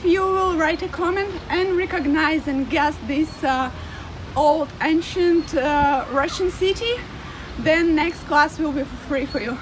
If you will write a comment and recognize and guess this uh, old ancient uh, Russian city then next class will be free for you.